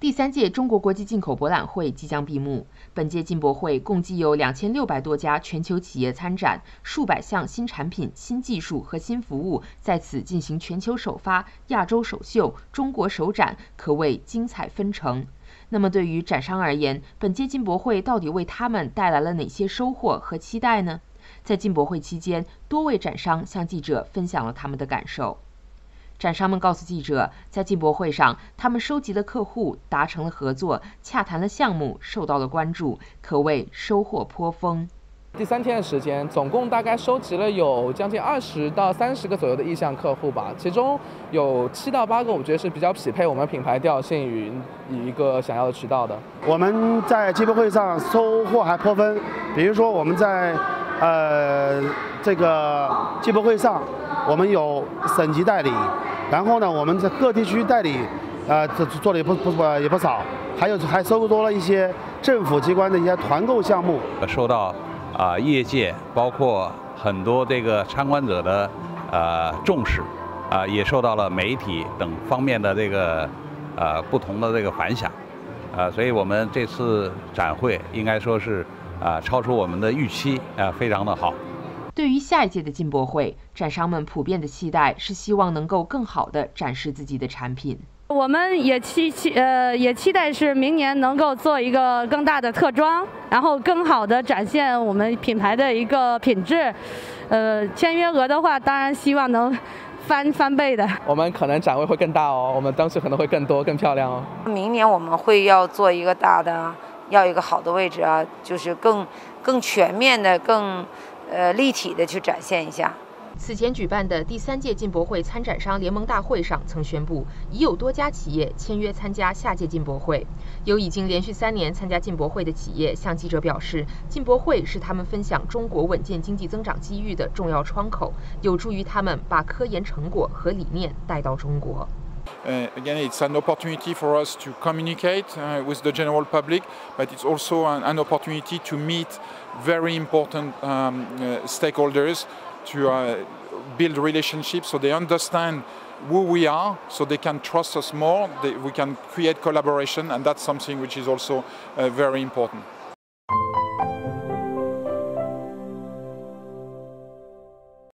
第三届中国国际进口博览会即将闭幕。本届进博会共计有两千六百多家全球企业参展，数百项新产品、新技术和新服务在此进行全球首发、亚洲首秀、中国首展，可谓精彩纷呈。那么，对于展商而言，本届进博会到底为他们带来了哪些收获和期待呢？在进博会期间，多位展商向记者分享了他们的感受。展商们告诉记者，在进博会上，他们收集了客户，达成了合作，洽谈了项目，受到了关注，可谓收获颇丰。第三天的时间，总共大概收集了有将近二十到三十个左右的意向客户吧，其中有七到八个，我觉得是比较匹配我们品牌调性与一个想要的渠道的。我们在进博会上收获还颇丰，比如说我们在呃这个进博会上，我们有省级代理。然后呢，我们在各地区代理，呃，做做的也不不不也不少，还有还收多了一些政府机关的一些团购项目，受到啊业界包括很多这个参观者的呃重视，啊也受到了媒体等方面的这个呃不同的这个反响，啊，所以我们这次展会应该说是啊超出我们的预期啊，非常的好。对于下一届的进博会，展商们普遍的期待是希望能够更好的展示自己的产品。我们也期期呃也期待是明年能够做一个更大的特装，然后更好的展现我们品牌的一个品质。呃，签约额的话，当然希望能翻翻倍的。我们可能展位会更大哦，我们灯饰可能会更多、更漂亮哦。明年我们会要做一个大的，要一个好的位置啊，就是更更全面的更。呃，立体的去展现一下。此前举办的第三届进博会参展商联盟大会上曾宣布，已有多家企业签约参加下届进博会。有已经连续三年参加进博会的企业向记者表示，进博会是他们分享中国稳健经济增长机遇的重要窗口，有助于他们把科研成果和理念带到中国。Uh, again, it's an opportunity for us to communicate uh, with the general public, but it's also an, an opportunity to meet very important um, uh, stakeholders to uh, build relationships so they understand who we are, so they can trust us more, they, we can create collaboration, and that's something which is also uh, very important.